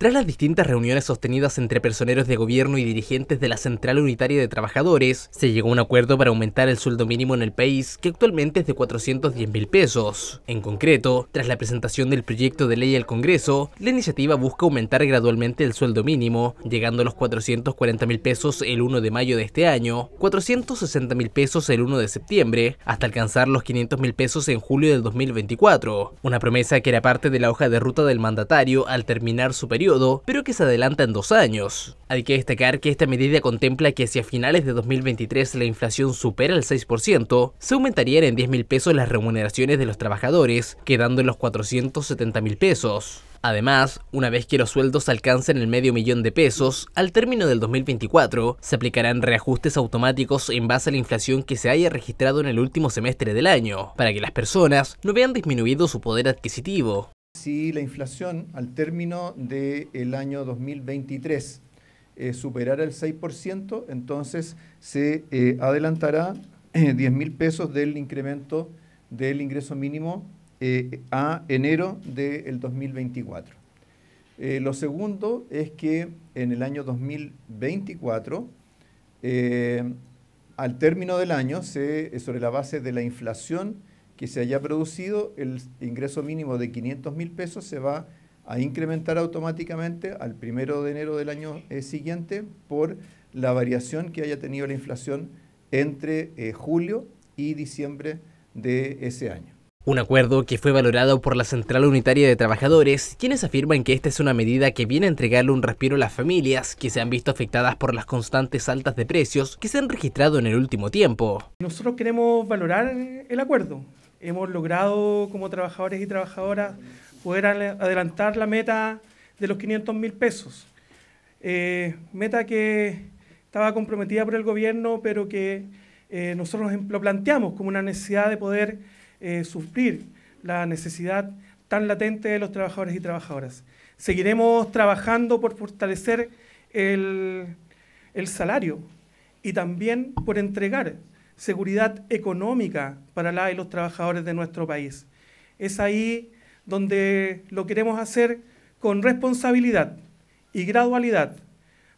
Tras las distintas reuniones sostenidas entre personeros de gobierno y dirigentes de la Central Unitaria de Trabajadores, se llegó a un acuerdo para aumentar el sueldo mínimo en el país, que actualmente es de 410 mil pesos. En concreto, tras la presentación del proyecto de ley al Congreso, la iniciativa busca aumentar gradualmente el sueldo mínimo, llegando a los 440 mil pesos el 1 de mayo de este año, 460 mil pesos el 1 de septiembre, hasta alcanzar los 500 mil pesos en julio del 2024. Una promesa que era parte de la hoja de ruta del mandatario al terminar su periodo pero que se adelanta en dos años. Hay que destacar que esta medida contempla que hacia finales de 2023 la inflación supera el 6%, se aumentarían en 10 mil pesos las remuneraciones de los trabajadores, quedando en los 470 mil pesos. Además, una vez que los sueldos alcancen el medio millón de pesos, al término del 2024, se aplicarán reajustes automáticos en base a la inflación que se haya registrado en el último semestre del año, para que las personas no vean disminuido su poder adquisitivo. Si la inflación al término del año 2023 eh, superara el 6%, entonces se eh, adelantará 10 eh, mil pesos del incremento del ingreso mínimo a enero del 2024. lo segundo es que en el año 2024, al término del año, se, sobre la base de la inflación, que se haya producido, el ingreso mínimo de 500 mil pesos se va a incrementar automáticamente al primero de enero del año eh, siguiente por la variación que haya tenido la inflación entre eh, julio y diciembre de ese año. Un acuerdo que fue valorado por la Central Unitaria de Trabajadores, quienes afirman que esta es una medida que viene a entregarle un respiro a las familias que se han visto afectadas por las constantes altas de precios que se han registrado en el último tiempo. Nosotros queremos valorar el acuerdo hemos logrado como trabajadores y trabajadoras poder adelantar la meta de los 500 mil pesos. Eh, meta que estaba comprometida por el gobierno, pero que eh, nosotros lo planteamos como una necesidad de poder eh, suplir la necesidad tan latente de los trabajadores y trabajadoras. Seguiremos trabajando por fortalecer el salario y también por entregar seguridad económica para la y los trabajadores de nuestro país. Es ahí donde lo queremos hacer con responsabilidad y gradualidad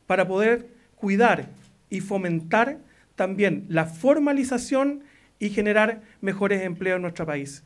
para poder cuidar y fomentar también la formalización y generar mejores empleos en nuestro país.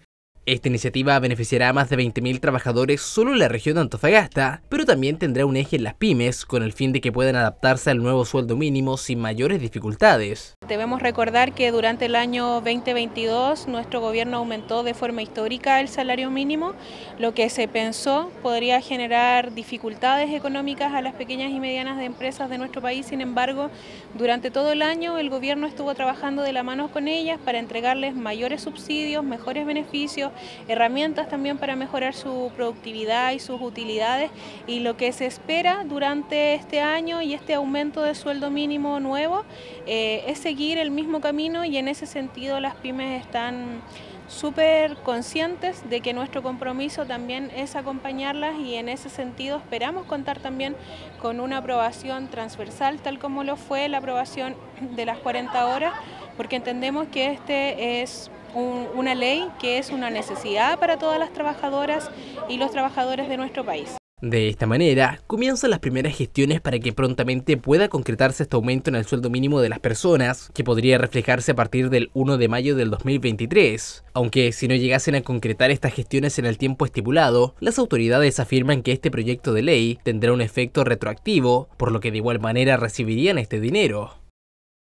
Esta iniciativa beneficiará a más de 20.000 trabajadores solo en la región de Antofagasta, pero también tendrá un eje en las pymes con el fin de que puedan adaptarse al nuevo sueldo mínimo sin mayores dificultades. Debemos recordar que durante el año 2022 nuestro gobierno aumentó de forma histórica el salario mínimo, lo que se pensó podría generar dificultades económicas a las pequeñas y medianas empresas de nuestro país, sin embargo, durante todo el año el gobierno estuvo trabajando de la mano con ellas para entregarles mayores subsidios, mejores beneficios, herramientas también para mejorar su productividad y sus utilidades. Y lo que se espera durante este año y este aumento de sueldo mínimo nuevo eh, es seguir el mismo camino y en ese sentido las pymes están súper conscientes de que nuestro compromiso también es acompañarlas y en ese sentido esperamos contar también con una aprobación transversal tal como lo fue la aprobación de las 40 horas porque entendemos que este es una ley que es una necesidad para todas las trabajadoras y los trabajadores de nuestro país. De esta manera, comienzan las primeras gestiones para que prontamente pueda concretarse este aumento en el sueldo mínimo de las personas, que podría reflejarse a partir del 1 de mayo del 2023. Aunque si no llegasen a concretar estas gestiones en el tiempo estipulado, las autoridades afirman que este proyecto de ley tendrá un efecto retroactivo, por lo que de igual manera recibirían este dinero.